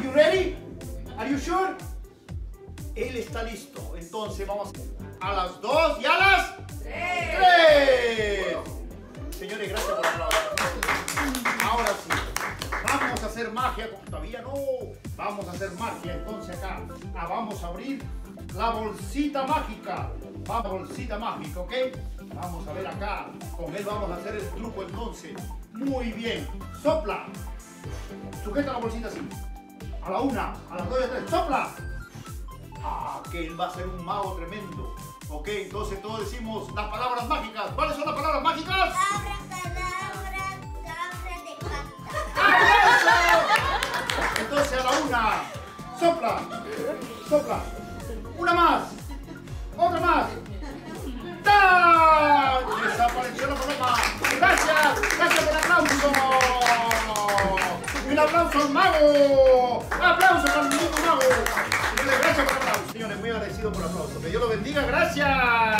Are you ready? Are you sure? Él está listo. Entonces vamos a las dos y a las tres. Señores, gracias por aplauso. Ahora sí. Vamos a hacer magia. Todavía no. Vamos a hacer magia. Entonces acá. Ah, vamos a abrir la bolsita mágica. Va, bolsita mágica, ¿ok? Vamos a ver acá. Con él vamos a hacer el truco entonces. Muy bien. Sopla. Sujeta la bolsita así. A la una, a las dos y a tres. ¡Sopla! Ah, que él va a ser un mago tremendo. Ok, entonces todos decimos las palabras mágicas. ¿Cuáles son las palabras mágicas? Abracadabra, cabra de pata. Entonces a la una. Sopla. Sopla. Una más. Y un aplauso mago. Aplausos al niño mago. Señores, gracias por el aplauso. Señores, muy agradecido por aplauso. Que Dios lo bendiga. Gracias.